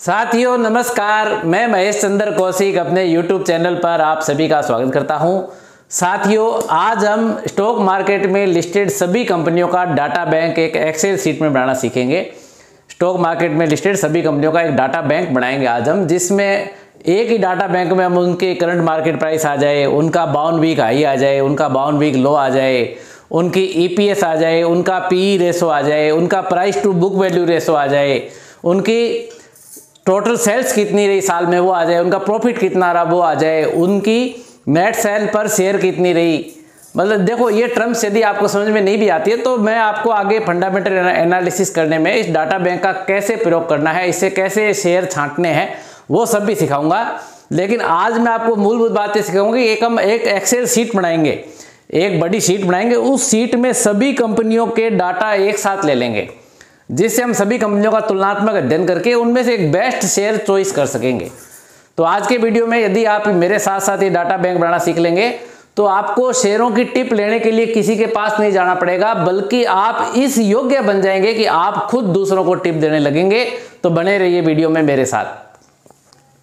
साथियों, नमस्कार। मैं महेश चंद्र कौशिक अपने YouTube चैनल पर आप सभी का स्वागत करता हूँ। साथियों, आज हम स्टॉक मार्केट में लिस्टेड सभी कंपनियों का डाटा बैंक एक एक्सेल सीट में बनाना सीखेंगे। स्टॉक मार्केट में लिस्टेड सभी कंपनियों का एक डाटा बैंक बनाएँगे आज हम, जिसमें एक ही डाटा बैंक में हम उनके करंट मार्केट प्राइस आ जाए, उनका बावन वीक हाई आ जाए, उनका बावन वीक लो आ जाए, उनकी ईपीएस आ जाए, उनका पीई रेशो आ जाए, उनका price to book value ratio आ जाए, उनकी टोटल सेल्स कितनी रही साल में वो आ जाए, उनका प्रॉफिट कितना रहा, वो आ जाए, उनकी नेट सेल पर शेयर कितनी रही? मतलब देखो, ये टर्म्स यदि आपको समझ में नहीं भी आती है तो मैं आपको आगे फंडामेंटल एनालिसिस करने में इस डाटा बैंक का कैसे प्रयोग करना है इससे कैसे शेयर छांटने हैं, वो सब भी सिखाऊँगा। लेकिन आज मैं आपको मूलभूत बातें सिखाऊँगी एक हम एक एक्सेल सीट बनाएँगे, एक बड़ी सीट बनाएँगे, उस सीट में सभी कंपनियों के डाटा एक साथ ले लेंगे। जिससे हम सभी कंपनियों का तुलनात्मक अध्ययन करके उनमें से एक बेस्ट शेयर चॉइस कर सकेंगे। तो आज के वीडियो में यदि आप मेरे साथ साथ ये डाटा बैंक बनाना सीख लेंगे तो आपको शेयरों की टिप लेने के लिए किसी के पास नहीं जाना पड़ेगा, बल्कि आप इस योग्य बन जाएँगे कि आप खुद दूसरों को टिप देने लगेंगे। तो बने रहिए वीडियो में मेरे साथ।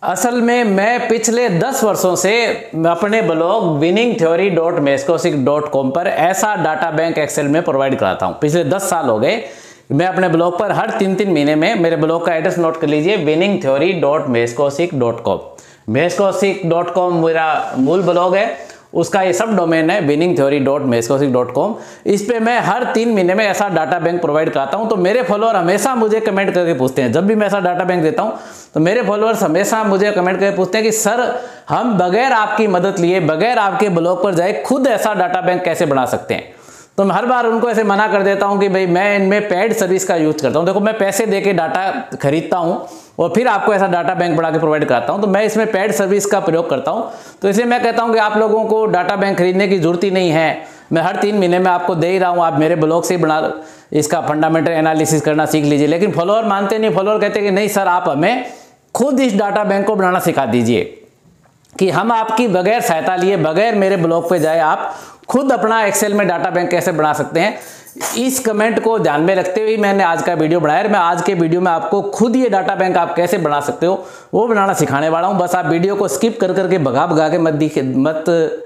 असल में मैं पिछले 10 वर्षों से अपने blog winning theory dot mskaushik dot com पर ऐसा डाटा बैंक एक्सेल में प्रोवाइड कराता हूँ। पिछले 10 साल हो गए मैं अपने ब्लॉग पर हर तीन तीन महीने में मेरे ब्लॉग का एड्रेस नोट कर लीजिए winning theory dot mskaushik dot com mskaushik dot com मेरा मूल ब्लॉग है, उसका ये सब डोमेन है winning theory dot mskaushik dot com इस पर मैं हर तीन महीने में ऐसा डाटा बैंक प्रोवाइड कराता हूँ तो मेरे फॉलोअर हमेशा मुझे कमेंट करके पूछते हैं। जब भी मैं ऐसा डाटा बैंक देता हूँ तो मेरे फॉलोअर्स हमेशा मुझे कमेंट करके पूछते हैं कि, सर, हम बगैर आपकी मदद लिए, बगैर आपके ब्लॉग पर जाए, खुद ऐसा डाटा बैंक कैसे बना सकते हैं? तो मैं हर बार उनको ऐसे मना कर देता हूँ कि भाई मैं इनमें पेड सर्विस का यूज़ करता हूँ। देखो, मैं पैसे दे डाटा खरीदता हूँ और फिर आपको ऐसा डाटा बैंक बना के प्रोवाइड कराता हूँ तो मैं इसमें पेड सर्विस का प्रयोग करता हूँ। तो इसलिए मैं कहता हूँ कि आप लोगों को डाटा बैंक खरीदने की ज़रूरत ही नहीं है। मैं हर तीन महीने में आपको दे ही रहा हूँ, आप मेरे ब्लॉग से ही बना, इसका फंडामेंटल एनालिसिस करना सीख लीजिए। लेकिन फॉलोअर मानते नहीं फॉलोअर कहते कि नहीं सर, आप हमें खुद इस डाटा बैंक को बनाना सिखा दीजिए कि हम आपकी बगैर सहायता लिए, बगैर मेरे ब्लॉग पे जाए आप खुद अपना एक्सेल में डाटा बैंक कैसे बना सकते हैं? इस कमेंट को ध्यान में रखते हुए मैंने आज का वीडियो बनाया मैं आज के वीडियो में आपको खुद ये डाटा बैंक आप कैसे बना सकते हो, वो बनाना सिखाने वाला हूँ। बस आप वीडियो को स्किप कर करके भगा भगा के मत दिखे, मत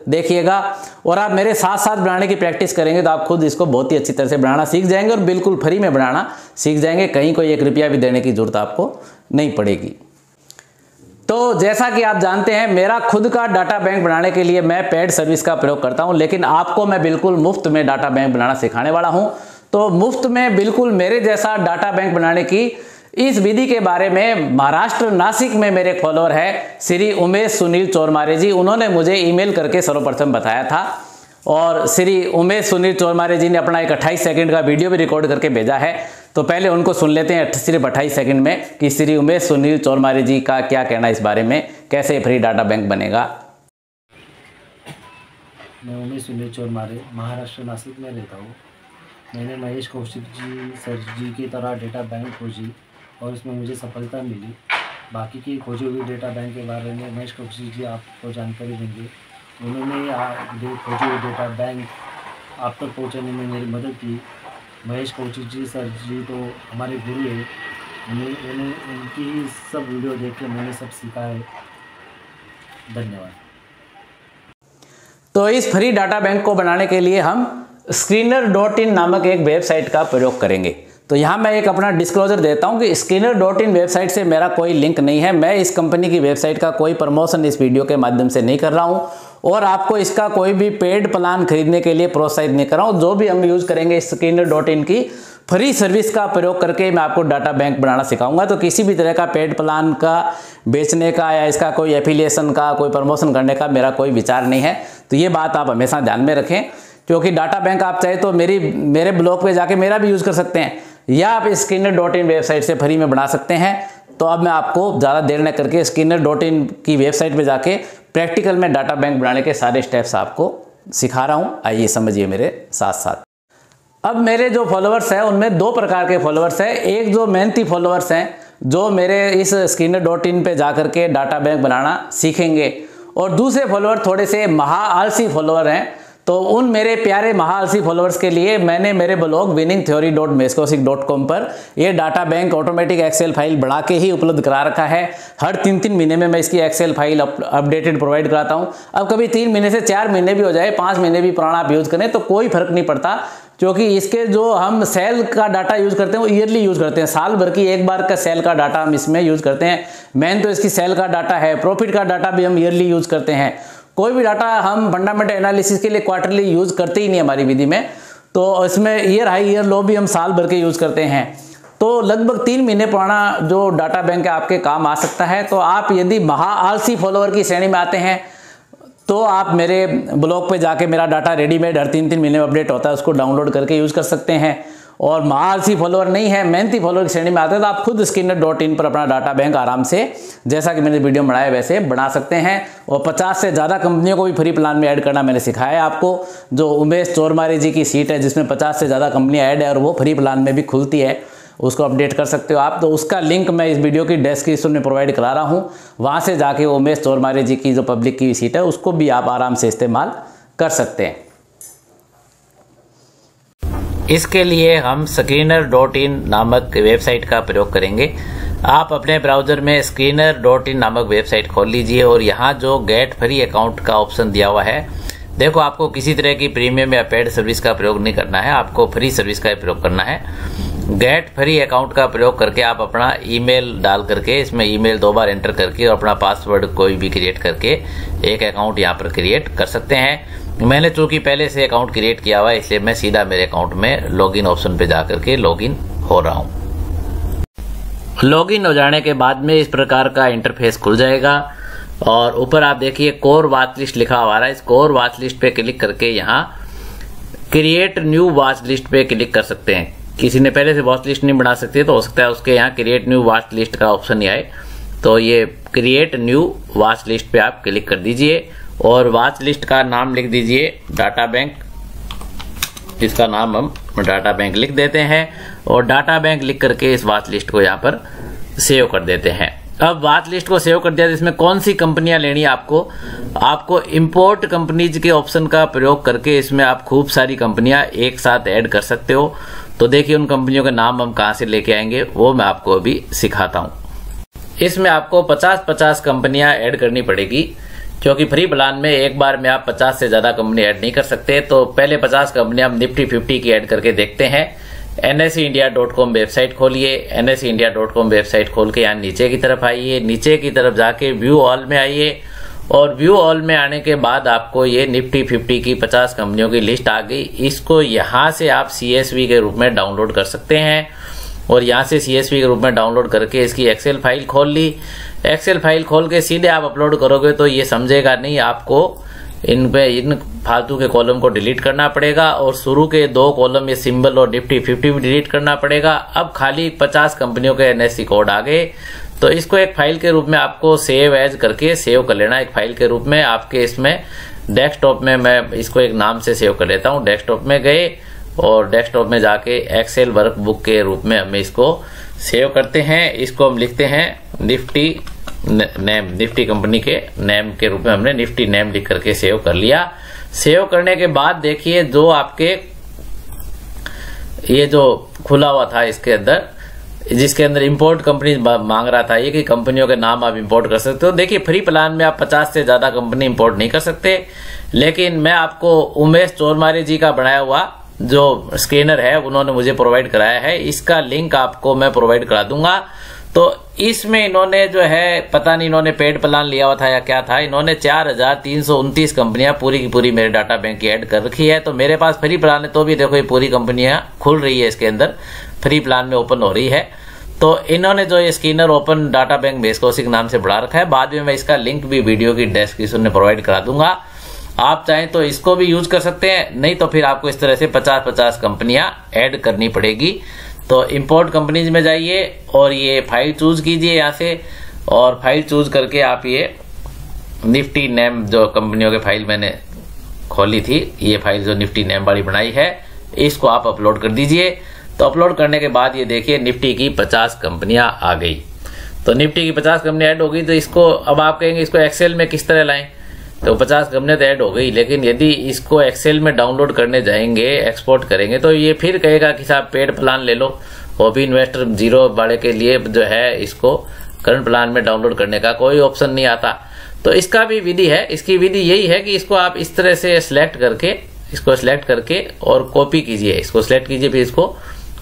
देखिएगा और आप मेरे साथ साथ बनाने की प्रैक्टिस करेंगे तो आप खुद इसको बहुत ही अच्छी तरह से बनाना सीख जाएँगे और बिल्कुल फ्री में बनाना सीख जाएँगे। कहीं कोई एक रुपया भी देने की ज़रूरत आपको नहीं पड़ेगी। तो जैसा कि आप जानते हैं, मेरा खुद का डाटा बैंक बनाने के लिए मैं पेड सर्विस का प्रयोग करता हूँ, लेकिन आपको मैं बिल्कुल मुफ़्त में डाटा बैंक बनाना सिखाने वाला हूँ। तो मुफ़्त में बिल्कुल मेरे जैसा डाटा बैंक बनाने की इस विधि के बारे में महाराष्ट्र नासिक में मेरे फॉलोअर है, श्री उमेश सुनील चोरमारे जी। उन्होंने मुझे ईमेल करके सर्वप्रथम बताया था। और श्री उमेश सुनील चौरमारे जी ने अपना एक 28 सेकंड का वीडियो भी रिकॉर्ड करके भेजा है। तो पहले उनको सुन लेते हैं सिर्फ़ अट्ठाईस सेकंड में कि श्री उमेश सुनील चौरमारी जी का क्या कहना इस बारे में, कैसे फ्री डाटा बैंक बनेगा? मैं उमेश सुनील चौरमारे, महाराष्ट्र नासिक में रहता हूँ। मैंने महेश कौशिक जी, सर जी की तरह डेटा बैंक खोजी और उसमें मुझे सफलता मिली। बाकी की खोजी हुई डेटा बैंक के बारे में महेश कौशिक जी आपको जानकारी देंगे। उन्होंने खोजी हुई डेटा बैंक। आप तक पहुँचाने में मेरी मदद की। महेश कौशिक जी, सर जी तो हमारे गुरु हैं। उन्हें उन्हें, उनकी ही सब वीडियो देख के मैंने सब सीखा है। धन्यवाद। तो इस फ्री डाटा बैंक को बनाने के लिए हम स्क्रीनर डॉट इन नामक एक वेबसाइट का प्रयोग करेंगे। तो यहाँ मैं एक अपना डिस्क्लोजर देता हूँ कि स्क्रीनर डॉट इन वेबसाइट से मेरा कोई लिंक नहीं है। मैं इस कंपनी की वेबसाइट का कोई प्रमोशन इस वीडियो के माध्यम से नहीं कर रहा हूँ। और आपको इसका कोई भी पेड प्लान खरीदने के लिए प्रोत्साहित नहीं कर रहा हूँ जो भी हम यूज़ करेंगे स्क्रीनर डॉट इन की फ्री सर्विस का प्रयोग करके मैं आपको डाटा बैंक बनाना सिखाऊँगा। तो किसी भी तरह का पेड प्लान का बेचने का या इसका कोई एफिलिएशन का, कोई प्रमोशन करने का मेरा कोई विचार नहीं है। तो ये बात आप हमेशा ध्यान में रखें। क्योंकि डाटा बैंक आप चाहे तो मेरी, मेरे ब्लॉग पे जाके मेरा भी यूज़ कर सकते हैं। या आप स्किनर डॉट इन वेबसाइट से फ्री में बना सकते हैं। तो अब मैं आपको ज़्यादा देर न करके स्किनर डॉट इन की वेबसाइट पर जाके प्रैक्टिकल में डाटा बैंक बनाने के सारे स्टेप्स आपको सिखा रहा हूँ। आइए समझिए मेरे साथ साथ अब मेरे जो फॉलोअर्स हैं, उनमें दो प्रकार के फॉलोअर्स हैं। एक जो मेहनती फॉलोअर्स हैं, जो मेरे इस स्किनर डॉट इन पर जा करके डाटा बैंक बनाना सीखेंगे। और दूसरे फॉलोअर थोड़े से महा आलसी फॉलोअर हैं तो उन मेरे प्यारे महालसी फॉलोअर्स के लिए मैंने मेरे blog winning theory dot mskaushik dot com पर यह data bank automatic Excel file बढ़ा के ही उपलब्ध करा रखा है। हर तीन तीन महीने में मैं इसकी एक्सेल फ़ाइल अपडेटेड प्रोवाइड कराता हूँ। अब कभी तीन महीने से चार महीने भी हो जाए, पाँच महीने भी पुराना आप यूज़ करें तो कोई फ़र्क नहीं पड़ता। क्योंकि इसके जो हम सेल का डाटा यूज़ करते हैं वो ईयरली यूज़ करते हैं। साल भर की एक बार का सेल का डाटा हम इसमें यूज़ करते हैं। मेन तो इसकी सेल का डाटा है प्रॉफिट का डाटा भी हम ईयरली यूज़ करते हैं। कोई भी डाटा हम फंडामेंटल एनालिसिस के लिए क्वार्टरली यूज़ करते ही नहीं हमारी विधि में तो इसमें ईयर हाई ईयर लो भी हम साल भर के यूज़ करते हैं। तो लगभग तीन महीने पुराना जो डाटा बैंक है, आपके काम आ सकता है। तो आप यदि महा आलसी फॉलोअर की श्रेणी में आते हैं तो आप मेरे ब्लॉग पे जाके मेरा डाटा रेडीमेड हर तीन तीन महीने में अपडेट होता है, उसको डाउनलोड करके यूज़ कर सकते हैं। और महालसी फॉलोअर नहीं है, मेहनती फॉलोअर की श्रेणी में आते हैं तो आप खुद स्किनर डॉट इन पर अपना डाटा बैंक आराम से, जैसा कि मैंने वीडियो बनाया, वैसे बना सकते हैं। और 50 से ज़्यादा कंपनियों को भी फ्री प्लान में ऐड करना मैंने सिखाया है आपको। जो उमेश चोरमारी जी की सीट है, जिसमें 50 से ज़्यादा कंपनियाँ ऐड है और वो फ्री प्लान में भी खुलती है, उसको अपडेट कर सकते हो आप। तो उसका लिंक मैं इस वीडियो की डेस्क्रिप्शन में प्रोवाइड करा रहा हूँ। वहाँ से जाके उमेश चौरमारे जी की जो पब्लिक की सीट है, उसको भी आप आराम से इस्तेमाल कर सकते हैं। इसके लिए हम स्क्रीनर डॉट इन नामक वेबसाइट का प्रयोग करेंगे। आप अपने ब्राउज़र में स्क्रीनर डॉट इन नामक वेबसाइट खोल लीजिए और यहाँ जो गेट फ्री अकाउंट का ऑप्शन दिया हुआ है, देखो आपको किसी तरह की प्रीमियम या पेड सर्विस का प्रयोग नहीं करना है, आपको फ्री सर्विस का प्रयोग करना है। गेट फ्री अकाउंट का प्रयोग करके आप अपना ईमेल डाल करके, इसमें ईमेल दो बार एंटर करके और अपना पासवर्ड कोई भी क्रिएट करके एक अकाउंट यहाँ पर क्रिएट कर सकते हैं। मैंने चूँकि पहले से अकाउंट क्रिएट किया हुआ है, इसलिए मैं सीधा मेरे अकाउंट में लॉगिन ऑप्शन पे जा करके लॉगिन हो रहा हूँ। लॉगिन हो जाने के बाद में इस प्रकार का इंटरफेस खुल जाएगा। और ऊपर आप देखिए कोर वाच लिस्ट लिखा हुआ है। इस कोर वाच लिस्ट पे क्लिक करके यहाँ क्रिएट न्यू वाच लिस्ट पे क्लिक कर सकते हैं। किसी ने पहले से वॉच लिस्ट नहीं बना सकती तो हो सकता है उसके यहाँ क्रिएट न्यू वाच लिस्ट का ऑप्शन ही आए। तो ये क्रिएट न्यू वाच लिस्ट पे आप क्लिक कर दीजिए। और वाच लिस्ट का नाम लिख दीजिए डाटा बैंक इसका नाम हम डाटा बैंक लिख देते हैं और डाटा बैंक लिख करके इस वाच लिस्ट को यहाँ पर सेव कर देते हैं। अब वाच लिस्ट को सेव कर दिया इसमें कौन सी कंपनियाँ लेनी है आपको? आपको इंपोर्ट कंपनीज़ के ऑप्शन का प्रयोग करके इसमें आप खूब सारी कंपनियाँ एक साथ ऐड कर सकते हो। तो देखिए उन कंपनियों के नाम हम कहाँ से लेके आएँगे, वो मैं आपको अभी सिखाता हूँ। इसमें आपको 50-50 कंपनियाँ ऐड करनी पड़ेगी। क्योंकि फ्री प्लान में एक बार में आप 50 से ज़्यादा कंपनी ऐड नहीं कर सकते तो पहले 50 कंपनियाँ हम निफ्टी 50 की ऐड करके देखते हैं। NSC India dot com website खोलिए। NSC India dot com website खोल के यहाँ नीचे की तरफ़ आइए। नीचे की तरफ़ जाके व्यू ऑल में आइए। और व्यू ऑल में आने के बाद आपको ये निफ्टी फिफ्टी की 50 कंपनियों की लिस्ट आ गई। इसको यहाँ से आप सीएसवी के रूप में डाउनलोड कर सकते हैं। और यहाँ से सीएसवी के रूप में डाउनलोड करके इसकी एक्सेल फ़ाइल खोल ली। एक्सेल फ़ाइल खोल के सीधे आप अपलोड करोगे तो ये समझेगा नहीं, आपको इन पे, इन फालतू के कॉलम को डिलीट करना पड़ेगा और शुरू के दो कॉलम ये सिंबल और निफ्टी फिफ्टी भी डिलीट करना पड़ेगा। अब खाली 50 कंपनियों के एनएससी कोड आ गए तो इसको एक फ़ाइल के रूप में आपको सेव एज करके सेव कर लेना। एक फ़ाइल के रूप में आपके इसमें डेस्कटॉप में मैं इसको एक नाम से सेव कर लेता हूँ। डेस्कटॉप में गए और डेस्कटॉप में जाके एक्सेल वर्क बुक के रूप में हमें इसको सेव करते हैं, इसको हम लिखते हैं निफ्टी नेम, निफ्टी कंपनी के नेम के रूप में हमने निफ्टी नेम लिख करके सेव कर लिया। सेव करने के बाद देखिए जो आपके, ये जो खुला हुआ था इसके अंदर, जिसके अंदर इंपोर्ट कंपनी मांग रहा था, ये कि कंपनियों के नाम आप इंपोर्ट कर सकते हो। देखिए फ्री प्लान में आप 50 से ज़्यादा कंपनी इंपोर्ट नहीं कर सकते। लेकिन मैं आपको उमेश चोरमारी जी का बनाया हुआ जो स्कैनर है, उन्होंने मुझे प्रोवाइड कराया है। इसका लिंक आपको मैं प्रोवाइड करा दूँगा। तो इसमें इन्होंने जो है, पता नहीं इन्होंने पेड प्लान लिया हुआ था या क्या था, इन्होंने चार हज़ार तीन सौ उनतीस कंपनियाँ पूरी की पूरी मेरे डाटा बैंक की ऐड कर रखी है। तो मेरे पास फ्री प्लान है तो भी देखो ये पूरी कंपनियाँ खुल रही है इसके अंदर। फ्री प्लान में ओपन हो रही है। तो इन्होंने जो ये स्कैनर ओपन डाटा बैंक बेस्कोसिक नाम से बढ़ा रखा है। बाद में मैं इसका लिंक भी वीडियो की डेस्क्रिप्शन में प्रोवाइड करा दूँगा। आप चाहें तो इसको भी यूज़ कर सकते हैं, नहीं तो फिर आपको इस तरह से 50-50 कंपनियाँ ऐड करनी पड़ेगी। तो इंपोर्ट कंपनीज़ में जाइए और ये फ़ाइल चूज़ कीजिए यहाँ से, और फ़ाइल चूज़ करके आप ये निफ्टी नेम जो कंपनियों के फ़ाइल मैंने खोली थी, ये फ़ाइल जो निफ्टी नेम वाली बनाई है, इसको आप अपलोड कर दीजिए। तो अपलोड करने के बाद ये देखिए निफ्टी की 50 कंपनियाँ आ गई। तो निफ्टी की 50 कंपनी ऐड हो गई तो इसको अब आप कहेंगे इसको एक्सेल में किस तरह लाएँ? तो 50 कंपनियाँ तो ऐड हो गई, लेकिन यदि इसको एक्सेल में डाउनलोड करने जाएँगे एक्सपोर्ट करेंगे तो ये फिर कहेगा कि साहब पेड प्लान ले लो। वो भी इन्वेस्टर ज़ीरो वाले के लिए जो है, इसको करंट प्लान में डाउनलोड करने का कोई ऑप्शन नहीं आता। तो इसका भी विधि है, इसकी विधि यही है कि इसको आप इस तरह से सिलेक्ट करके, इसको सिलेक्ट करके और कॉपी कीजिए। इसको सिलेक्ट कीजिए, फिर इसको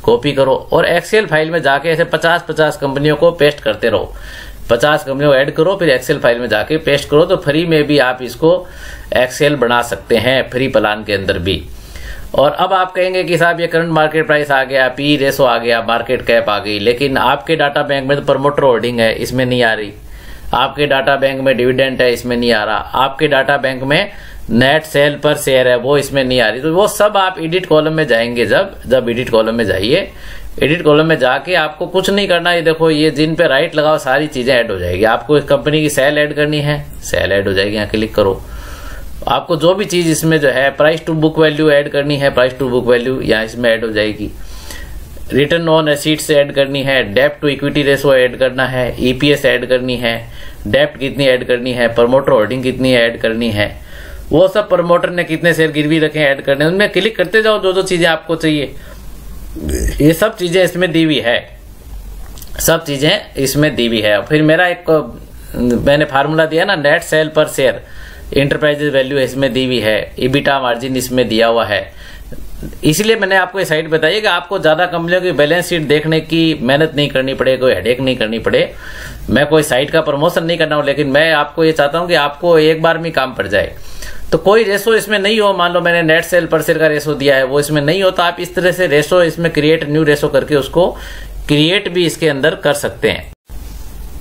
कॉपी करो और एक्सेल फ़ाइल में जाके ऐसे 50 50 कंपनियों को पेस्ट करते रहो। 50 कंपनियों को ऐड करो, फिर एक्सेल फ़ाइल में जाके पेस्ट करो तो फ्री में भी आप इसको एक्सेल बना सकते हैं फ्री प्लान के अंदर भी। और अब आप कहेंगे कि साहब, ये करंट मार्केट प्राइस आ गया पी रेसो आ गया मार्केट कैप आ गई, लेकिन आपके डाटा बैंक में तो प्रमोटर होल्डिंग है, इसमें नहीं आ रही। आपके डाटा बैंक में डिविडेंट है, इसमें नहीं आ रहा। आपके डाटा बैंक में नेट सेल पर शेयर है, वो इसमें नहीं आ रही। तो वो सब आप एडिट कॉलम में जाएँगे जब जब एडिट कॉलम में जाइए। एडिट कॉलम में जाके आपको कुछ नहीं करना, ये देखो, ये जिन पे राइट लगाओ, सारी चीज़ें ऐड हो जाएगी। आपको इस कंपनी की सेल ऐड करनी है, सेल ऐड हो जाएगी, यहाँ क्लिक करो। आपको जो भी चीज़ इसमें जो है price to book value add करनी है प्राइस टू बुक वैल्यू यहाँ इसमें ऐड हो जाएगी। रिटर्न ऑन एसिड्स ऐड करनी है डेप्ट टू इक्विटी रेसो ऐड करना है ईपीएस ऐड करनी है डेप्ट कितनी ऐड करनी है प्रमोटर होल्डिंग कितनी ऐड करनी है। वो सब प्रमोटर ने कितने शेयर गिरवी रखे ऐड करने उनमें क्लिक करते जाओ जो जो चीज़ें आपको चाहिए। ये सब चीज़ें इसमें दी हुई है। सब चीज़ें इसमें दी हुई है। फिर मेरा एक मैंने फार्मूला दिया ना net sale per share enterprises value इसमें दी हुई है इबिटा मार्जिन इसमें दिया हुआ है। इसलिए मैंने आपको ये बताई कि आपको ज़्यादा कंपनियों की बैलेंस शीट देखने की मेहनत नहीं करनी पड़े, कोई हेडेक नहीं करनी पड़े। मैं कोई साइट का प्रमोशन नहीं करना हूँ, लेकिन मैं आपको ये चाहता हूँ कि आपको एक बार में काम पड़ जाए। तो कोई रेसो इसमें नहीं हो, मान लो मैंने नेट सेल पर सेल का रेसो दिया है, वो इसमें नहीं हो तो आप इस तरह से रेसो इसमें क्रिएट न्यू रेसो करके उसको क्रिएट भी इसके अंदर कर सकते हैं।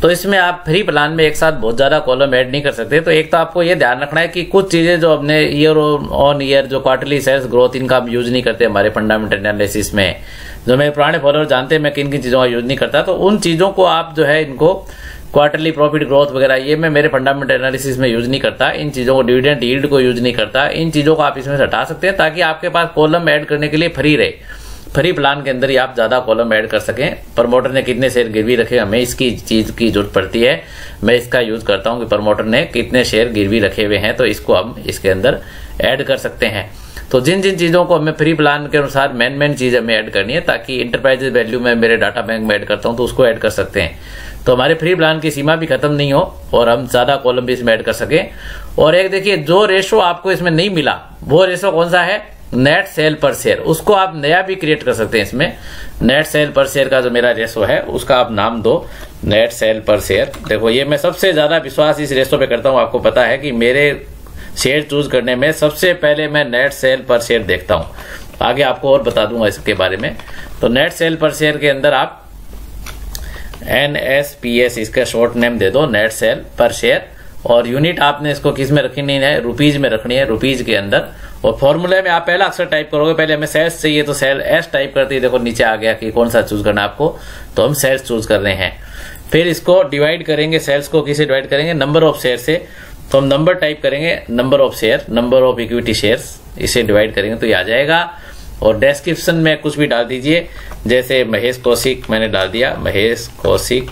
तो इसमें आप फ्री प्लान में एक साथ बहुत ज़्यादा कॉलम ऐड नहीं कर सकते। तो एक तो आपको ये ध्यान रखना है कि कुछ चीज़ें जो अपने ईयर ऑन ईयर जो क्वार्टरली सेल्स ग्रोथ इनका हम यूज़ नहीं करते हमारे फंडामेंटल एनालिसिस में। जो मेरे पुराने फॉलोअर जानते हैं, मैं किन किन चीज़ों का यूज़ नहीं करता तो उन चीज़ों को आप जो है इनको क्वार्टरली प्रॉफिट ग्रोथ वगैरह, ये मैं मेरे फंडामेंटल एनालिसिस में यूज़ नहीं करता। इन चीज़ों को डिविडेंड यील्ड को यूज़ नहीं करता। इन चीज़ों को आप इसमें हटा सकते हैं ताकि आपके पास कॉलम ऐड करने के लिए फ्री रहे। फ्री प्लान के अंदर ही आप ज़्यादा कॉलम ऐड कर सकें। प्रमोटर ने कितने शेयर गिरवी रखे, हमें इसकी चीज़ की ज़रूरत पड़ती है। मैं इसका यूज़ करता हूँ कि प्रमोटर ने कितने शेयर गिरवी रखे हुए हैं तो इसको हम इसके अंदर ऐड कर सकते हैं। तो जिन जिन चीज़ों को हमें फ्री प्लान के अनुसार मेन मेन चीज़ हमें ऐड करनी है, ताकि इंटरप्राइजेज वैल्यू में मेरे डाटा बैंक में ऐड करता हूँ तो उसको ऐड कर सकते हैं। तो हमारे फ्री प्लान की सीमा भी खत्म नहीं हो और हम ज़्यादा कॉलम भी इसमें ऐड कर सके। और एक देखिए, जो रेशो आपको इसमें नहीं मिला, वो रेशो कौन सा है? नेट सेल पर शेयर उसको आप नया भी क्रिएट कर सकते हैं इसमें। नेट सेल पर शेयर का जो मेरा रेशो है, उसका आप नाम दो। नेट सेल पर शेयर देखो, ये मैं सबसे ज़्यादा विश्वास इस रेशो पे करता हूँ, आपको पता है कि मेरे शेयर चूज़ करने में सबसे पहले मैं नेट सेल पर शेयर देखता हूँ। आगे आपको और बता दूँगा इसके बारे में। तो नेट सेल पर शेयर के अंदर आप एन एस पी एस इसका शॉर्ट नेम दे दो नेट सेल पर शेयर और यूनिट आपने इसको किसमें रखनी है? रुपीज़ में रखनी है रुपीज़ के अंदर। और फॉर्मूले में आप पहला अक्सर टाइप करोगे, पहले हमें सेल्स चाहिए तो सेल एस टाइप करते ही। देखो, नीचे आ गया कि कौन सा चूज़ करना आपको। तो हम सेल्स चूज़ कर रहे हैं। फिर इसको डिवाइड करेंगे सेल्स को किसे डिवाइड करेंगे? नंबर ऑफ़ शेयर से। तो हम नंबर टाइप करेंगे number of share number of equity share इसे डिवाइड करेंगे तो ये आ जाएगा। और डेस्क्रिप्शन में कुछ भी डाल दीजिए। जैसे महेश कौशिक, मैंने डाल दिया। Mahesh Kaushik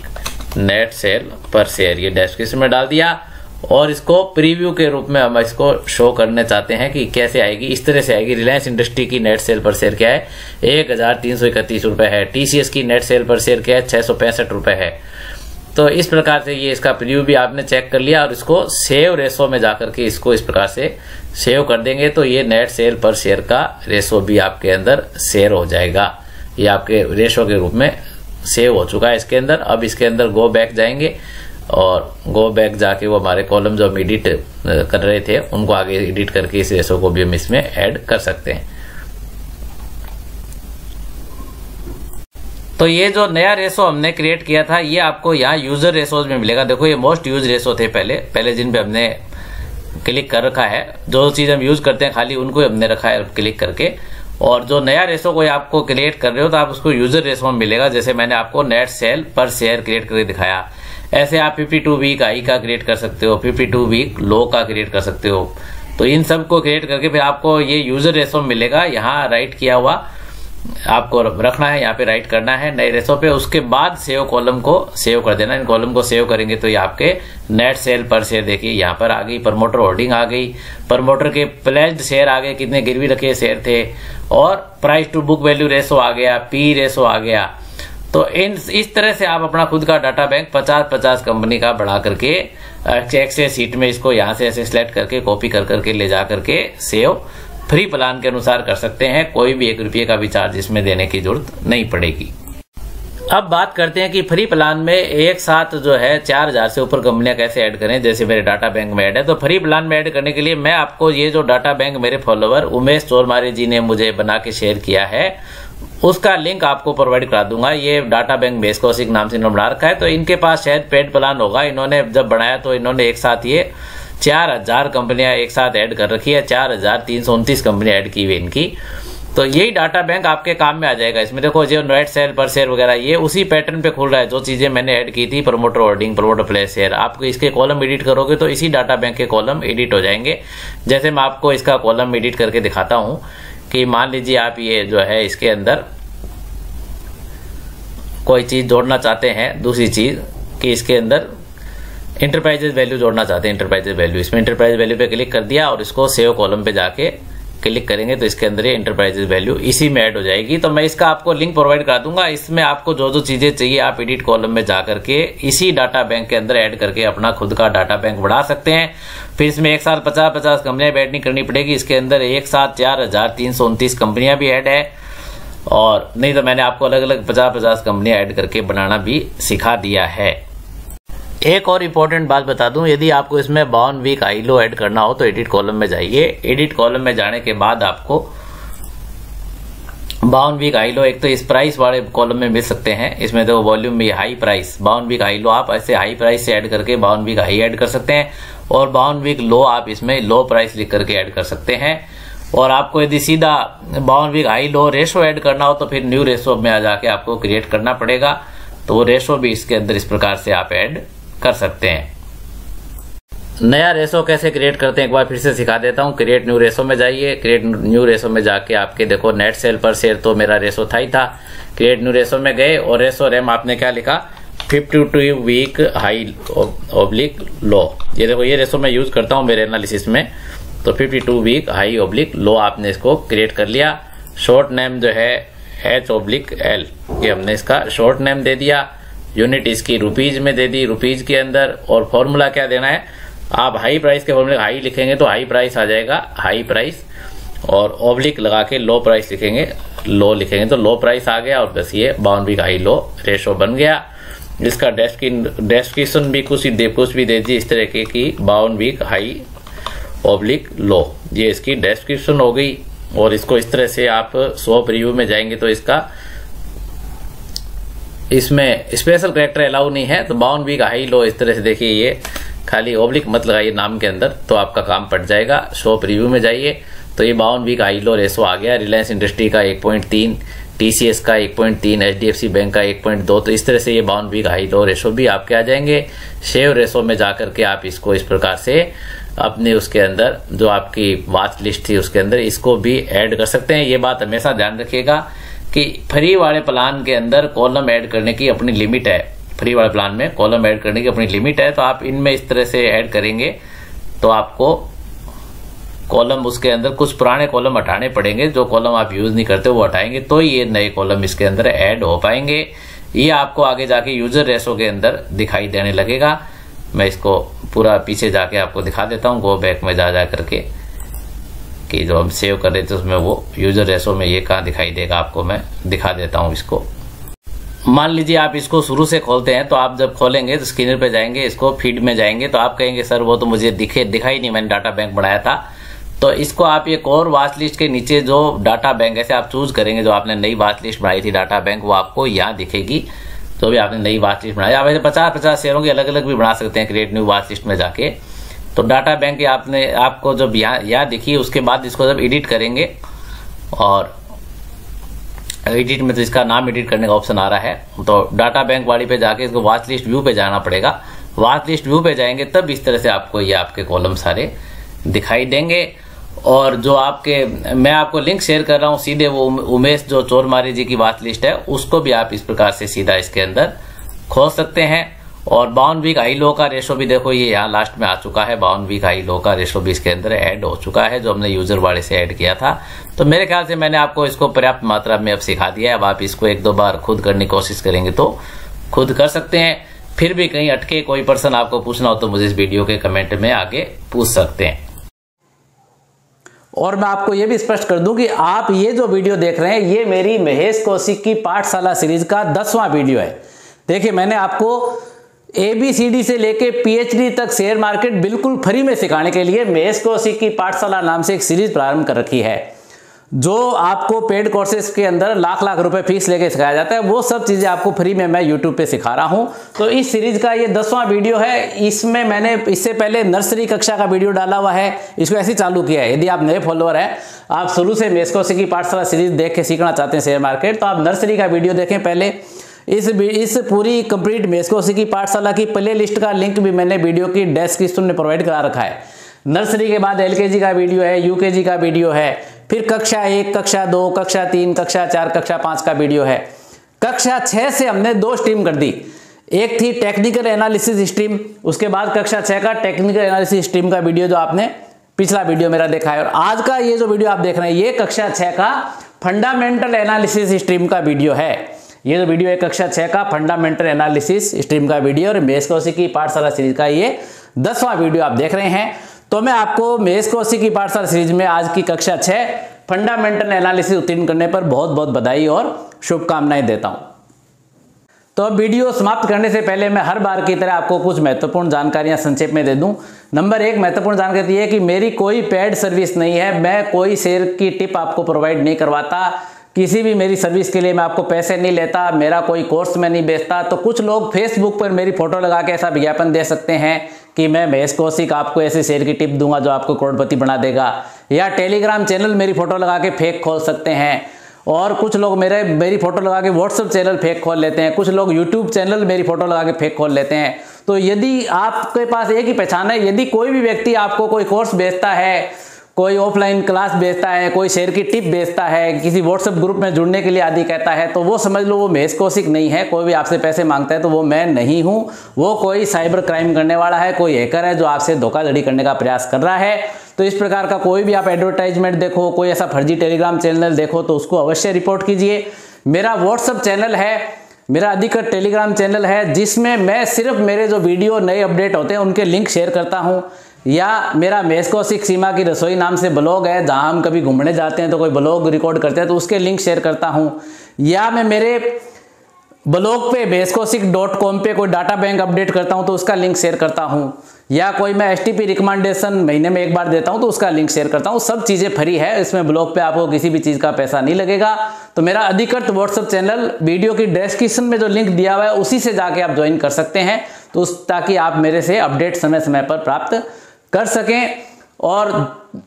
net sale per share ये डेस्क्रिप्शन में डाल दिया। और इसको प्रीव्यू के रूप में हम इसको शो करने चाहते हैं कि कैसे आएगी, इस तरह से आएगी। रिलायंस इंडस्ट्री की नेट सेल पर शेयर क्या है? एक हज़ार तीन सौ इकतीस रुपए है। टीसीएस की नेट सेल पर शेयर क्या है? छह सौ पैंसठ रुपए है। तो इस प्रकार से ये इसका प्रीव्यू भी आपने चेक कर लिया और इसको सेव रेसो में जाकर के इसको इस प्रकार से सेव कर देंगे तो ये नेट सेल पर शेयर का रेसो भी आपके अंदर शेयर हो जाएगा। ये आपके रेशो के रूप में सेव हो चुका है इसके अंदर। अब इसके अंदर गो बैक जाएँगे और गो बैक जाके वो हमारे कॉलम जो हम एडिट कर रहे थे, उनको आगे एडिट करके इस रेशो को भी हम इसमें ऐड कर सकते हैं। तो ये जो नया रेशो हमने क्रिएट किया था, ये आपको यहाँ यूज़र रेसोज में मिलेगा। देखो, ये मोस्ट यूज़ रेशो थे पहले। पहले जिन पे हमने क्लिक कर रखा है। जो चीज़ हम यूज़ करते हैं खाली, उनको हमने रखा है क्लिक करके। और जो नया रेसो कोई आपको क्रिएट कर रहे हो तो आप उसको यूज़र रेसो में मिलेगा। जैसे मैंने आपको net sale per share create करके दिखाया। ऐसे आप 52 वीक आई का क्रिएट कर सकते हो 52 वीक लो का क्रिएट कर सकते हो। तो इन सबको क्रिएट करके फिर आपको ये यूज़र रेसो मिलेगा। यहाँ राइट किया हुआ आपको रखना है, यहाँ पे राइट करना है, नए रेसो पे, उसके बाद सेव कॉलम को सेव कर देना। इन कॉलम को सेव करेंगे तो ये आपके नेट सेल पर शेयर देखिए, यहाँ पर आ गई प्रमोटर होल्डिंग आ गई। प्रमोटर के प्लेज शेयर आ गए कितने गिरवी रखे शेयर थे, और price to book value ratio आ गया पी रेसो आ गया। तो इन, इस तरह से आप अपना खुद का डाटा बैंक 50 50 कंपनी का बढ़ा करके चेक से सीट में इसको यहाँ से ऐसे सिलेक्ट करके कॉपी कर करके ले जा करके सेव फ्री प्लान के अनुसार कर सकते हैं, कोई भी एक रुपये का भी चार्ज इसमें देने की ज़रूरत नहीं पड़ेगी। अब बात करते हैं कि फ्री प्लान में एक साथ जो है चार हज़ार से ऊपर कंपनियाँ कैसे ऐड करें, जैसे मेरे डाटा बैंक में ऐड है तो फ्री प्लान में ऐड करने के लिए मैं आपको ये जो डाटा बैंक मेरे फॉलोवर उमेश चोरमारी जी ने मुझे बना के शेयर किया है, उसका लिंक आपको प्रोवाइड करा दूँगा। ये डाटा बैंक बेस कौशिक नाम से इन्होंने बना रखा है तो इनके पास शायद पेड प्लान होगा। इन्होंने जब बनाया तो इन्होंने एक साथ ये चार हज़ार कंपनियाँ एक साथ ऐड कर रखी है, चार हज़ार तीन सौ उनतीस कंपनियाँ ऐड की हुई इनकी। तो यही डाटा बैंक आपके काम में आ जाएगा। इसमें देखो जो नेट सेल पर शेयर वगैरह, ये उसी पैटर्न पे खुल रहा है, जो चीज़ें मैंने ऐड की थी promoter holding promoter place share आपको इसके कॉलम एडिट करोगे तो इसी डाटा बैंक के कॉलम एडिट हो जाएँगे। जैसे मैं आपको इसका कॉलम एडिट करके दिखाता हूँ कि मान लीजिए आप ये जो है इसके अंदर कोई चीज़ जोड़ना चाहते हैं, दूसरी चीज़ कि इसके अंदर इंटरप्राइजेज वैल्यू जोड़ना चाहते हैं इंटरप्राइजेज वैल्यू इसमें इंटरप्राइज वैल्यू पे क्लिक कर दिया और इसको सेव कॉलम पे जाके क्लिक करेंगे तो इसके अंदर ये इंटरप्राइजेज वैल्यू इसी में ऐड हो जाएगी। तो मैं इसका आपको लिंक प्रोवाइड करा दूँगा। इसमें आपको जो जो चीज़ें चाहिए, आप एडिट कॉलम में जाकर के इसी डाटा बैंक के अंदर ऐड करके अपना खुद का डाटा बैंक बढ़ा सकते हैं। फिर इसमें एक साथ पचास पचास कंपनियाँ भी नहीं करनी पड़ेगी। इसके अंदर एक साथ चार हज़ार तीन सौ उनतीस कंपनियाँ भी ऐड है। और नहीं तो मैंने आपको अलग अलग पचास पचास कंपनियाँ ऐड करके बनाना भी सिखा दिया है। एक और इम्पोर्टेंट बात बता दूँ, यदि आपको इसमें बावन वीक आई लो ऐड करना हो तो एडिट कॉलम में जाइए। एडिट कॉलम में जाने के बाद आपको बावन वीक आई लो एक तो इस प्राइस वाले कॉलम में मिल सकते हैं। इसमें देखो वॉल्यूम भी हाई प्राइस बावन वीक हाई लो आप ऐसे हाई प्राइस से ऐड करके बावन वीक हाई ऐड कर सकते हैं। और बावन वीक लो आप इसमें लो प्राइस लिख करके ऐड कर सकते हैं। और आपको यदि सीधा बावन week high low ratio add करना हो तो फिर न्यू रेशो में आ जाके आपको क्रिएट करना पड़ेगा। तो वो रेशो भी इसके अंदर इस प्रकार से आप ऐड कर सकते हैं। नया रेसो कैसे क्रिएट करते हैं? एक बार फिर से सिखा देता हूँ। क्रिएट न्यू रेसो में जाइए। क्रिएट न्यू रेसो में जाके आपके देखो नेट सेल पर शेयर तो मेरा रेसो था ही था। क्रिएट न्यू रेसो में गए और रेसो रेम आपने क्या लिखा? Fifty two week high oblique low ये देखो, ये रेसो मैं यूज़ करता हूँ मेरे एनालिसिस में। तो 52 वीक हाई ओब्लिक लो आपने इसको क्रिएट कर लिया। शॉर्ट नेम जो है एच ओब्लिक एल ये हमने इसका शॉर्ट नेम दे दिया। यूनिट इसकी रुपीज़ में दे दी, रुपीज़ के अंदर, और फॉर्मूला क्या देना है? आप हाई प्राइस के फॉर्मूले, हाई लिखेंगे तो हाई प्राइस आ जाएगा, हाई प्राइस, और ओब्लिक लगा के लो प्राइस लिखेंगे लो लिखेंगे तो लो प्राइस आ गया, और बस ये बाउंड हाई लो रेशो बन गया। इसका डेस्क्रिप्शन भी कुछ कुछ भी दे दी, इस तरह की बाउंड वीक हाई ओब्लिक लो ये इसकी डेस्क्रिप्शन हो गई, और इसको इस तरह से आप सॉप रिव्यू में जाएँगे तो इसका इसमें स्पेशल करेक्टर अलाउ नहीं है तो बाउंड वीक हाई लो इस तरह से देखिए ये। खाली ओब्लिक मत लगाइए नाम के अंदर तो आपका काम पट जाएगा। शॉप रिव्यू में जाइए तो ये बाउंड वीक हाई लो। रेसो आ गया रिलायंस इंडस्ट्री का 1.3 टीसीएस का 1.3 एचडीएफसी बैंक का 1.2 तो इस तरह से ये बाउंड वीक हाई लो। रेसो भी आपके आ जाएँगे। शेव रेसो में जाकर के आप इसको इस प्रकार से अपने उसके अंदर, जो आपकी वाच लिस्ट थी उसके अंदर, इसको भी ऐड कर सकते हैं। ये बात हमेशा ध्यान रखिएगा। कि फ्री वाले प्लान के अंदर कॉलम ऐड करने की अपनी लिमिट है। फ्री वाले प्लान में कॉलम ऐड करने की अपनी लिमिट है तो आप इनमें इस तरह से ऐड करेंगे तो आपको कॉलम उसके अंदर कुछ पुराने कॉलम हटाने पड़ेंगे, जो कॉलम आप यूज़ नहीं करते, वो हटाएँगे तो ये नए कॉलम इसके अंदर ऐड हो पाएँगे। ये आपको आगे जाके यूज़र रेसो के अंदर दिखाई देने लगेगा। मैं इसको पूरा पीछे जाके आपको दिखा देता हूँ गो बैक में जा जा करके। कि जो हम सेव कर रहे थे उसमें वो यूज़र रेसो में ये कहा दिखाई देगा आपको, मैं दिखा देता हूँ इसको। मान लीजिए आप इसको शुरू से खोलते हैं तो आप जब खोलेंगे तो स्क्रीनर पे जाएँगे, इसको फ़ीड में जाएँगे तो आप कहेंगे, सर, वो तो मुझे दिखे, दिखाई नहीं, मैंने डाटा बैंक बनाया था। तो इसको आप ये कोर वाच लिस्ट के नीचे जो डाटा बैंक ऐसे आप चूज़ करेंगे, जो आपने नई वाच लिस्ट बनाई थी डाटा बैंक वो आपको यहाँ दिखेगी। जो भी आपने नई वाच लिस्ट बनाई। आप ऐसे पचास पचास शेयरों की अलग अलग भी बना सकते हैं क्रिएट न्यू वाच लिस्ट में जाके। तो डाटा बैंक आपने, आपको जब यहाँ यहाँ दिखी, उसके बाद इसको जब एडिट करेंगे और एडिट में तो इसका नाम एडिट करने का ऑप्शन आ रहा है तो डाटा बैंक वाली पे जाके इसको वाच लिस्ट व्यू पे जाना पड़ेगा। वाच लिस्ट व्यू पे जाएँगे, तब इस तरह से आपको ये आपके कॉलम सारे दिखाई देंगे। और जो आपके, मैं आपको लिंक शेयर कर रहा हूँ, सीधे वो उमेश जो चोरमारी जी की बात लिस्ट है, उसको भी आप इस प्रकार से सीधा इसके अंदर खोल सकते हैं। और बावन वीक हाई लो का रेशो भी देखो, ये यहाँ लास्ट में आ चुका है। बावन वीक हाई लो का रेशो भी इसके अंदर ऐड हो चुका है, जो हमने यूज़र वाले से ऐड किया था। तो मेरे ख्याल से मैंने आपको इसको पर्याप्त मात्रा में अब सिखा दिया है। अब आप इसको एक दो बार खुद करने की कोशिश करेंगे तो खुद कर सकते हैं। फिर भी कहीं अटके कोई पर्सन आपको पूछना हो तो मुझे इस वीडियो के कमेंट में आगे पूछ सकते हैं। और मैं आपको यह भी स्पष्ट कर दूँ कि आप ये जो वीडियो देख रहे हैं, ये मेरी महेश कौशिक की पाठशाला सीरीज़ का दसवां वीडियो है। देखिए, मैंने आपको ए बी सी डी से लेके पीएचडी तक शेयर मार्केट बिल्कुल फ्री में सिखाने के लिए महेश कौशिक की पाठशाला नाम से एक सीरीज़ प्रारंभ कर रखी है, जो आपको पेड कोर्सेज के अंदर लाख लाख रुपए फ़ीस लेके सिखाया जाता है। वो सब चीज़ें आपको फ्री में मैं यूट्यूब पे सिखा रहा हूँ। तो इस सीरीज़ का ये दसवां वीडियो है। इसमें मैंने इससे पहले नर्सरी कक्षा का वीडियो डाला हुआ है। इसको ऐसे चालू किया है। यदि आप नए फॉलोअर हैं, आप शुरू से मेस्को की पाठशाला सीरीज़ देख के सीखना चाहते हैं शेयर मार्केट तो आप नर्सरी का वीडियो देखें पहले। इस इस पूरी कंप्लीट मेस्को की पाठशाला की प्ले लिस्ट का लिंक भी मैंने वीडियो की डेस्क्रिप्शन में प्रोवाइड करा रखा है। नर्सरी के बाद एलकेजी का वीडियो है यूकेजी का वीडियो है, फिर कक्षा एक, कक्षा दो, कक्षा तीन, कक्षा चार, कक्षा पाँच का वीडियो है। कक्षा छह से हमने दो स्ट्रीम कर दी। एक थी टेक्निकल एनालिसिस स्ट्रीम उसके बाद कक्षा छह का टेक्निकल एनालिसिस स्ट्रीम का वीडियो जो आपने पिछला वीडियो मेरा देखा है। और आज का ये जो वीडियो आप देख रहे हैं, ये कक्षा छह का फंडामेंटल एनालिसिस स्ट्रीम का वीडियो है। ये जो वीडियो है कक्षा छह का फंडामेंटल एनालिसिस स्ट्रीम का वीडियो और मेस कौशिक की पाठशाला सीरीज़ का ये दसवां वीडियो आप देख रहे हैं। तो मैं आपको मेस कौशिक की पाठशाला सीरीज़ में आज की कक्षा छह फंडामेंटल एनालिसिस उत्तीर्ण करने पर बहुत बहुत बधाई और शुभकामनाएँ देता हूँ। तो अब वीडियो समाप्त करने से पहले मैं हर बार की तरह आपको कुछ महत्वपूर्ण जानकारियाँ संक्षेप में दे दूँ। नंबर एक, महत्वपूर्ण जानकारी ये है कि मेरी कोई पेड सर्विस नहीं है, मैं कोई शेयर की टिप आपको प्रोवाइड नहीं करवाता। किसी भी मेरी सर्विस के लिए मैं आपको पैसे नहीं लेता, मेरा कोई कोर्स में नहीं बेचता तो कुछ लोग फेसबुक पर मेरी फ़ोटो लगा के ऐसा विज्ञापन दे सकते हैं कि मैं महेश कौशिक आपको ऐसे शेयर की टिप दूँगा जो आपको करोड़पति बना देगा। या टेलीग्राम चैनल मेरी फ़ोटो लगा के फेक खोल सकते हैं। और कुछ लोग मेरे, मेरी फ़ोटो लगा के व्हाट्सअप चैनल फेक खोल लेते हैं। कुछ लोग यूट्यूब चैनल मेरी फ़ोटो लगा के फेक खोल लेते हैं। तो यदि आपके पास एक ही पहचान है, यदि कोई भी व्यक्ति आपको कोई कोर्स बेचता है कोई ऑफलाइन क्लास बेचता है, कोई शेयर की टिप बेचता है, किसी व्हाट्सएप ग्रुप में जुड़ने के लिए आदि कहता है तो वो समझ लो वो महेश कौशिक नहीं है, कोई भी आपसे पैसे माँगता है तो वो मैं नहीं हूँ। वो कोई साइबर क्राइम करने वाला है, कोई हैकर है जो आपसे धोखाधड़ी करने का प्रयास कर रहा है। तो इस प्रकार का कोई भी आप एडवर्टाइजमेंट देखो, कोई ऐसा फर्जी टेलीग्राम चैनल देखो तो उसको अवश्य रिपोर्ट कीजिए। मेरा व्हाट्सअप चैनल है, मेरा अधिकतर टेलीग्राम चैनल है, जिसमें मैं सिर्फ़ मेरे जो वीडियो नए अपडेट होते हैं, उनके लिंक शेयर करता हूँ। या मेरा मेस्कोसिक सीमा की रसोई नाम से ब्लॉग है, जहाँ हम कभी घूमने जाते हैं तो कोई ब्लॉग रिकॉर्ड करते हैं तो उसके लिंक शेयर करता हूँ। या मैं मेरे ब्लॉग पे बेस्कोसिक डॉट कॉम पर कोई डाटा बैंक अपडेट करता हूँ तो उसका लिंक शेयर करता हूँ। या कोई मैं एस टी पी रिकमेंडेशन महीने में एक बार देता हूँ तो उसका लिंक शेयर करता हूँ। सब चीज़ें फ्री है, इसमें ब्लॉग पे आपको किसी भी चीज़ का पैसा नहीं लगेगा। तो मेरा अधिकृत व्हाट्सअप चैनल वीडियो की डिस्क्रिप्शन में जो लिंक दिया हुआ है, उसी से जाके आप ज्वाइन कर सकते हैं। तो उस ताकि आप मेरे से अपडेट समय समय पर प्राप्त कर सकें। और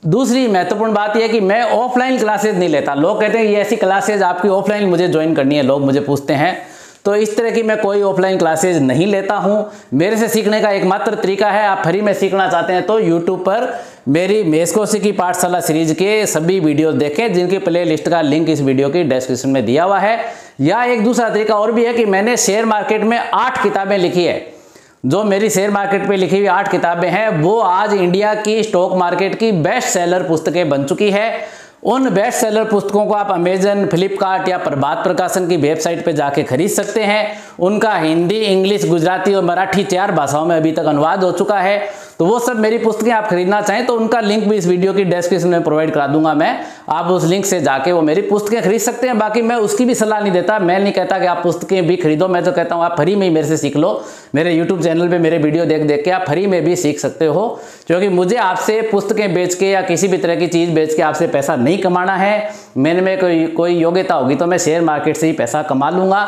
दूसरी महत्वपूर्ण बात यह कि मैं ऑफलाइन क्लासेज नहीं लेता। लोग कहते हैं, ये ऐसी क्लासेज आपकी ऑफलाइन मुझे ज्वाइन करनी है। लोग मुझे पूछते हैं। तो इस तरह की मैं कोई ऑफलाइन क्लासेज नहीं लेता हूँ। मेरे से सीखने का एकमात्र तरीका है, आप फ्री में सीखना चाहते हैं तो यूट्यूब पर मेरी मेस्कोसी की पाठशाला सीरीज़ के सभी वीडियोस देखें, जिनकी प्ले लिस्ट का लिंक इस वीडियो की डिस्क्रिप्शन में दिया हुआ है। या एक दूसरा तरीका और भी है कि मैंने शेयर मार्केट में आठ किताबें लिखी है। जो मेरी शेयर मार्केट पे लिखी हुई आठ किताबें हैं, वो आज इंडिया की स्टॉक मार्केट की बेस्ट सेलर पुस्तकें बन चुकी है। उन बेस्ट सेलर पुस्तकों को आप अमेजन फ्लिपकार्ट या प्रभात प्रकाशन की वेबसाइट पर जाके खरीद सकते हैं। उनका हिंदी, इंग्लिश, गुजराती और मराठी चार भाषाओं में अभी तक अनुवाद हो चुका है। तो वो सब मेरी पुस्तकें आप खरीदना चाहें तो उनका लिंक भी इस वीडियो की डिस्क्रिप्शन में प्रोवाइड करा दूँगा मैं। आप उस लिंक से जाके वो मेरी पुस्तकें खरीद सकते हैं। बाकी मैं उसकी भी सलाह नहीं देता। मैं नहीं कहता कि आप पुस्तकें भी खरीदो। मैं तो कहता हूँ, आप फ्री में ही मेरे से सीख लो। मेरे यूट्यूब चैनल पर मेरे वीडियो देख देख के आप फ्री में भी सीख सकते हो। क्योंकि मुझे आपसे पुस्तकें बेच के या किसी भी तरह की चीज़ बेच के आपसे पैसा नहीं कमाना है। मैंने में कोई कोई योग्यता होगी तो मैं शेयर मार्केट से ही पैसा कमा लूँगा।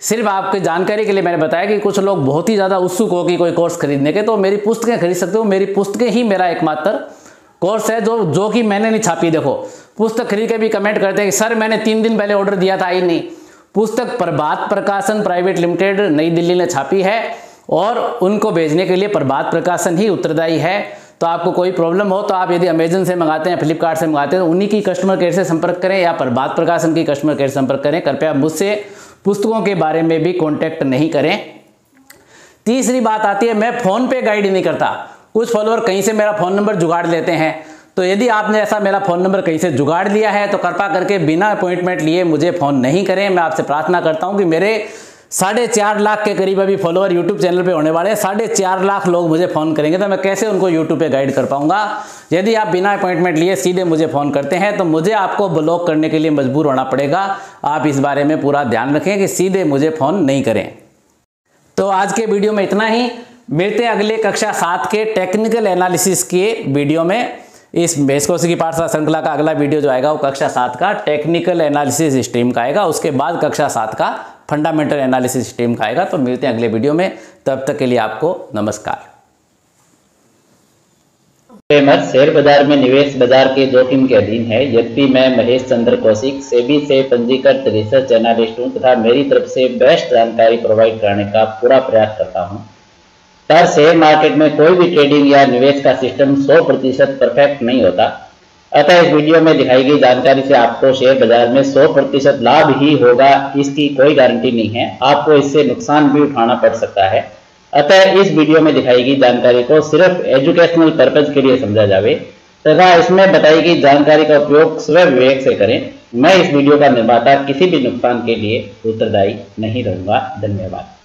सिर्फ़ आपकी जानकारी के लिए मैंने बताया कि कुछ लोग बहुत ही ज़्यादा उत्सुक हो कि कोई कोर्स खरीदने के तो मेरी पुस्तकें खरीद सकते हो। मेरी पुस्तकें ही मेरा एकमात्र कोर्स है, जो जो कि मैंने नहीं छापी। देखो, पुस्तक खरीद के भी कमेंट करते हैं कि, सर, मैंने तीन दिन पहले ऑर्डर दिया था, आई नहीं। पुस्तक प्रभात प्रकाशन प्राइवेट लिमिटेड नई दिल्ली ने छापी है और उनको भेजने के लिए प्रभात प्रकाशन ही उत्तरदायी है। तो आपको कोई प्रॉब्लम हो तो आप यदि अमेजन से मंगाते हैं फ्लिपकार्ट से मंगाते हैं तो उन्हीं की कस्टमर केयर से संपर्क करें या प्रभात प्रकाशन की कस्टमर केयर से संपर्क करें। कृपया मुझसे पुस्तकों के बारे में भी कॉन्टैक्ट नहीं करें। तीसरी बात आती है, मैं फ़ोन पे गाइड नहीं करता। कुछ फॉलोअर कहीं से मेरा फ़ोन नंबर जुगाड़ लेते हैं। तो यदि आपने ऐसा मेरा फ़ोन नंबर कहीं से जुगाड़ लिया है तो कृपा करके बिना अपॉइंटमेंट लिए मुझे फ़ोन नहीं करें। मैं आपसे प्रार्थना करता हूँ कि मेरे साढ़े चार लाख के करीब अभी फॉलोअर यूट्यूब चैनल पे होने वाले हैं। साढ़े चार लाख लोग मुझे फ़ोन करेंगे तो मैं कैसे उनको यूट्यूब पे गाइड कर पाऊँगा? यदि आप बिना अपॉइंटमेंट लिए सीधे मुझे फ़ोन करते हैं तो मुझे आपको ब्लॉक करने के लिए मजबूर होना पड़ेगा। आप इस बारे में पूरा ध्यान रखें कि सीधे मुझे फ़ोन नहीं करें। तो आज के वीडियो में इतना ही। मिलते हैं अगले कक्षा सात के टेक्निकल एनालिसिस के वीडियो में। इस बेसकोसी की पाठशाला श्रृंखला का अगला वीडियो जो आएगा वो कक्षा सात का टेक्निकल एनालिसिस स्ट्रीम का आएगा। उसके बाद कक्षा सात का फंडामेंटल एनालिसिस स्ट्रीम का आएगा तो मिलते हैं अगले वीडियो में। तब तक के लिए आपको नमस्कार। शेयर बाज़ार में निवेश बाज़ार के जोखिम के अधीन है। यद्यपि मैं महेश चंद्र कौशिक, सेबी से पंजीकृत रिसर्च एनालिस्ट हूँ तथा मेरी तरफ़ से बेस्ट जानकारी प्रोवाइड कराने का पूरा प्रयास करता हूँ। पर शेयर मार्केट में कोई भी ट्रेडिंग या निवेश का सिस्टम 100 प्रतिशत परफेक्ट नहीं होता। अतः इस वीडियो में दिखाई गई जानकारी से आपको शेयर बाज़ार में 100 प्रतिशत लाभ ही होगा, इसकी कोई गारंटी नहीं है। आपको इससे नुकसान भी उठाना पड़ सकता है। अतः इस वीडियो में दिखाई गई जानकारी को सिर्फ़ एजुकेशनल पर्पज के लिए समझा जावे, तथा इसमें बताई गई जानकारी का उपयोग स्वयं विवेक से करें। मैं इस वीडियो का निर्माता किसी भी नुकसान के लिए उत्तरदायी नहीं रहूँगा। धन्यवाद।